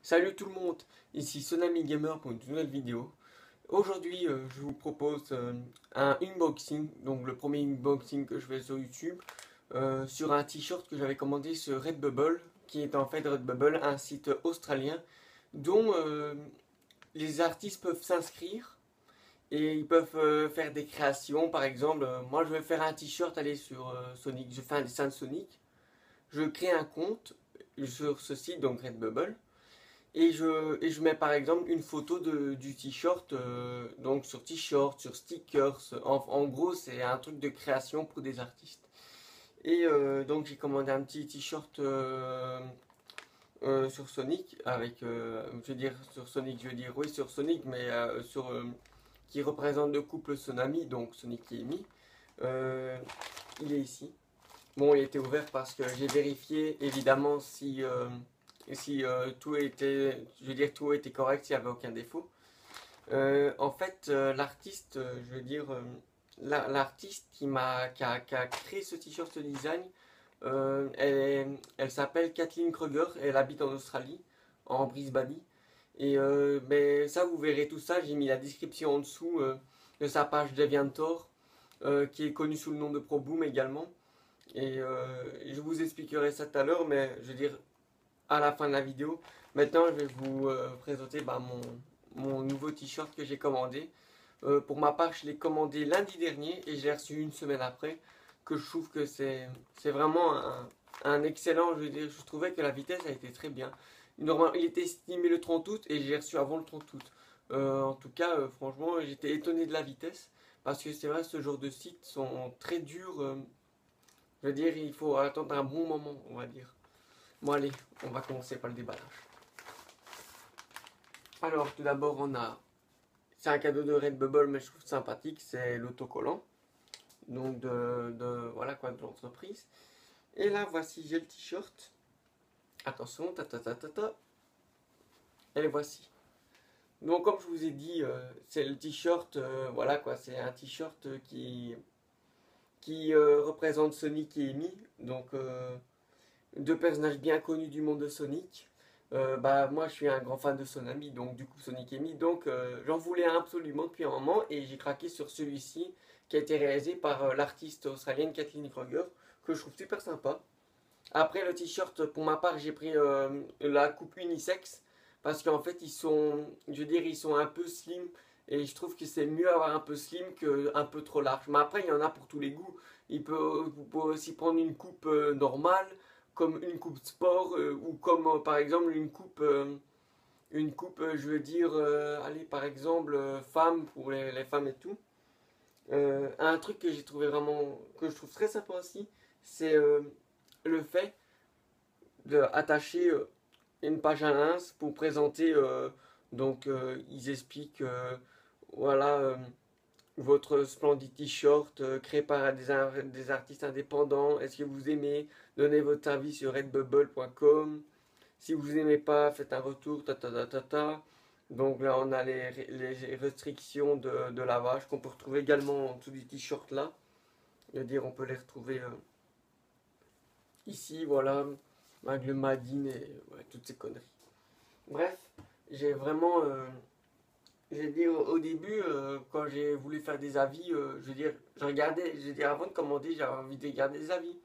Salut tout le monde, ici Sonami Gamer pour une nouvelle vidéo. Aujourd'hui, euh, je vous propose euh, un unboxing, donc le premier unboxing que je fais sur YouTube, euh, sur un t-shirt que j'avais commandé sur Redbubble, qui est en fait Redbubble, un site australien, dont les artistes peuvent s'inscrire et ils peuvent faire des créations. Par exemple, moi je vais faire un t-shirt, aller sur Sonic, je fais un dessin de Sonic, je crée un compte sur ce site, donc Redbubble, et je, et je mets par exemple une photo de, du t-shirt, euh, donc sur t-shirt, sur stickers. En, gros, c'est un truc de création pour des artistes. Et euh, donc j'ai commandé un petit t-shirt euh, sur Sonic, avec, je veux dire sur Sonic, je veux dire oui sur Sonic, mais sur qui représente le couple Sonami, donc Sonic et Amy. il est ici. Bon, il était ouvert parce que j'ai vérifié évidemment si si euh, tout était, je veux dire, tout était correct, s'il n'y avait aucun défaut. Euh, en fait, euh, l'artiste, je veux dire, l'artiste qui m'a, qui a, créé ce t-shirt, design, elle, elle s'appelle Kathleen Kruger, elle habite en Australie, en Brisbane. Et mais ça, vous verrez tout ça. J'ai mis la description en dessous de sa page DeviantArt, qui est connue sous le nom de ProBoom également. Et je vous expliquerai ça tout à l'heure, mais je veux dire, à la fin de la vidéo. Maintenant, je vais vous euh, présenter bah, mon, nouveau t-shirt que j'ai commandé. Euh, pour ma part, je l'ai commandé lundi dernier et je l'ai reçu une semaine après. Que je trouve que c'est vraiment un, excellent. Je, veux dire, je trouvais que la vitesse a été très bien. Normalement, il était estimé le 30 août et j'ai reçu avant le 30 août. Euh, en tout cas, franchement, j'étais étonné de la vitesse. Parce que c'est vrai, ce genre de sites sont très durs. je veux dire, il faut attendre un bon moment, on va dire. Bon allez, on va commencer par le déballage. Alors tout d'abord on a, c'est un cadeau de Redbubble mais je trouve sympathique, c'est l'autocollant. Donc de, voilà quoi, de l'entreprise. Et là voici, j'ai le t-shirt. Attention, ta ta ta ta ta. Et voici. Donc comme je vous ai dit, euh, c'est le t-shirt, euh, voilà quoi, c'est un t-shirt qui, qui euh, représente Sonic et Amy. Donc deux personnages bien connus du monde de Sonic. Euh, bah moi je suis un grand fan de Sonami, donc du coup Sonic Amy, donc euh, j'en voulais absolument depuis un moment et j'ai craqué sur celui-ci qui a été réalisé par euh, l'artiste australienne Kathleen Kroger que je trouve super sympa. Après le t-shirt, pour ma part j'ai pris la coupe unisex parce qu'en fait ils sont, je veux dire ils sont un peu slim et je trouve que c'est mieux avoir un peu slim qu'un peu trop large. Mais après il y en a pour tous les goûts. Il peut, vous pouvez aussi prendre une coupe normale comme une coupe sport euh, ou comme euh, par exemple une coupe euh, une coupe je veux dire allez par exemple femme pour les, femmes et tout. Un truc que j'ai trouvé vraiment que je trouve très sympa aussi c'est le fait d'attacher une page à l'ins pour présenter donc ils expliquent voilà votre splendide t-shirt euh, créé par des, artistes indépendants. Est-ce que vous aimez? Donnez votre avis sur redbubble.com. Si vous n'aimez pas, faites un retour. Ta, Donc là, on a les, restrictions de, de, lavage qu'on peut retrouver également en dessous du t-shirt là. Je veux dire, on peut les retrouver euh, ici, voilà, avec le Madine et toutes ces conneries. Bref, j'ai vraiment... Euh, je veux dire, au début, euh, quand j'ai voulu faire des avis, euh, je dire, je regardais, je veux dire, avant de commander, j'avais envie de regarder des avis.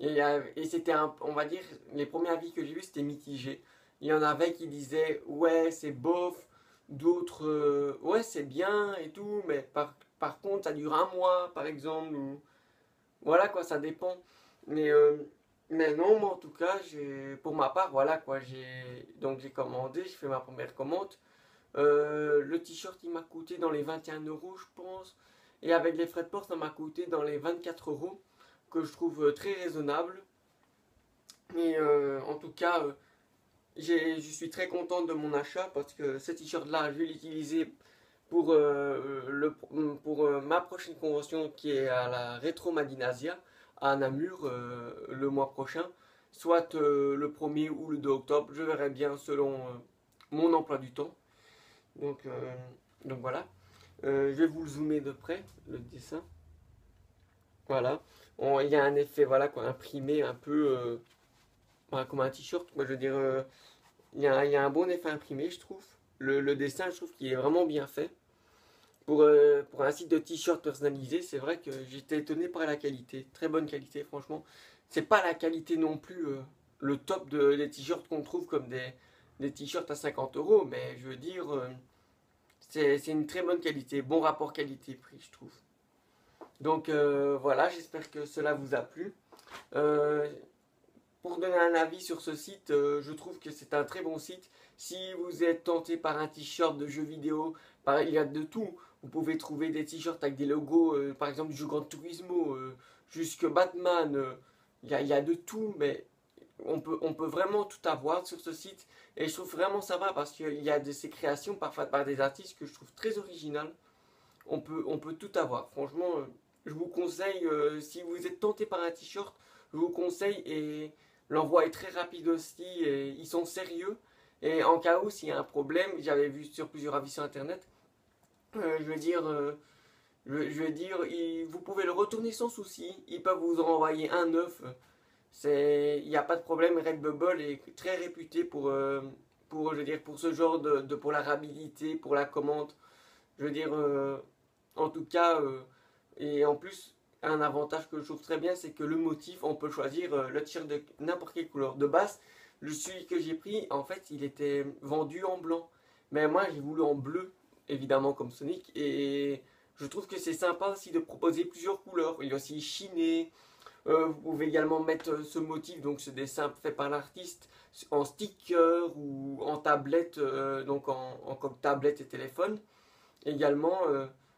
Et, euh, c'était, on va dire, les premiers avis que j'ai vus, c'était mitigé. Il y en avait qui disaient, ouais, c'est bof, d'autres, ouais, c'est bien et tout, mais par, par contre, ça dure un mois, par exemple, ou... Voilà, quoi, ça dépend. Mais, mais non, moi, en tout cas, pour ma part, voilà, quoi, j'ai, donc j'ai commandé, j'ai fait ma première commande. Euh, le t-shirt, il m'a coûté dans les 21 euros, je pense. Et avec les frais de port, ça m'a coûté dans les 24 euros, que je trouve euh, très raisonnable. Mais euh, en tout cas, je suis très content de mon achat parce que ce t-shirt-là, je vais l'utiliser pour, pour ma prochaine convention qui est à la Retro Madinasia à Namur le mois prochain. Soit le 1er ou le 2 octobre, je verrai bien selon mon emploi du temps. Donc, euh, donc voilà. Euh, je vais vous le zoomer de près, le dessin. Voilà. Il y a un effet, voilà, quoi, imprimé un peu euh, comme un t-shirt. Moi, je veux dire, Il y, a, il y a un bon effet imprimé, je trouve. Le, le dessin, je trouve qu'il est vraiment bien fait. Pour, pour un site de t-shirt personnalisé, c'est vrai que j'étais étonné par la qualité. Très bonne qualité, franchement. C'est pas la qualité non plus le top de, des t-shirts qu'on trouve comme des, des t-shirts à 50 euros, mais je veux dire, euh, c'est une très bonne qualité. Bon rapport qualité-prix, je trouve. Donc euh, voilà, j'espère que cela vous a plu. Euh, pour donner un avis sur ce site, je trouve que c'est un très bon site. Si vous êtes tenté par un t-shirt de jeu vidéo, il y a de tout. Vous pouvez trouver des t-shirts avec des logos, par exemple du jeu Gran Turismo, jusque Batman. il y il y a de tout, mais on peut, vraiment tout avoir sur ce site. Et je trouve vraiment sympa parce qu'il y a de ces créations parfois par des artistes que je trouve très originales. On peut, tout avoir. Franchement, euh, je vous conseille, euh, si vous êtes tenté par un t-shirt, je vous conseille et l'envoi est très rapide aussi et ils sont sérieux. Et en cas où s'il y a un problème, j'avais vu sur plusieurs avis sur internet, euh, je veux dire, je, veux dire, vous pouvez le retourner sans souci. Ils peuvent vous en renvoyer un neuf. Il n'y a pas de problème. Redbubble est très réputé pour, euh, pour, je veux dire, pour ce genre de, de pour la rapidité, pour la commande. Je veux dire, euh, en tout cas, euh, et en plus, un avantage que je trouve très bien, c'est que le motif, on peut choisir le t-shirt de n'importe quelle couleur. De base, le celui que j'ai pris, en fait, il était vendu en blanc. Mais moi, j'ai voulu en bleu, évidemment, comme Sonic. Et je trouve que c'est sympa aussi de proposer plusieurs couleurs. Il est aussi chiné. Euh, vous pouvez également mettre euh, ce motif, donc ce dessin fait par l'artiste, en sticker ou en tablette, euh, donc en, comme tablette et téléphone. Également,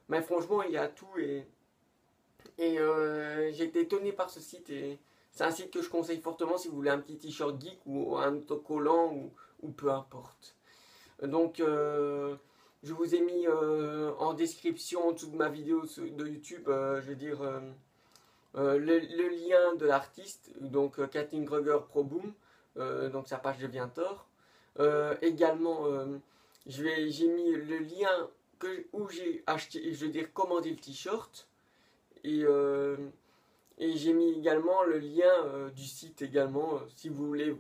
mais franchement, il y a tout et, et j'ai été étonné par ce site et c'est un site que je conseille fortement si vous voulez un petit t-shirt geek ou un autocollant ou, ou peu importe. Donc, je vous ai mis en description en dessous de ma vidéo de YouTube, je vais dire, euh, le, lien de l'artiste, donc euh, Kathleen Gruger Pro Boom, euh, donc sa page de Vientor. Euh, également, j'ai mis le lien où j'ai acheté, je veux dire, commandé le t-shirt. Et, et j'ai mis également le lien du site également, si vous voulez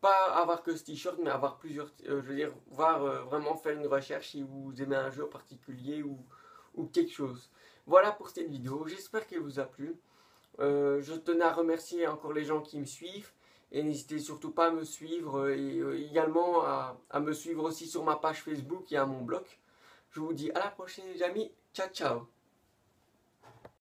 pas avoir que ce t-shirt, mais avoir plusieurs, je veux dire, voir vraiment faire une recherche si vous aimez un jeu particulier ou, ou quelque chose. Voilà pour cette vidéo, j'espère qu'elle vous a plu. Euh, je tenais à remercier encore les gens qui me suivent et n'hésitez surtout pas à me suivre et euh, également à, à me suivre aussi sur ma page Facebook et à mon blog. Je vous dis à la prochaine les amis, ciao ciao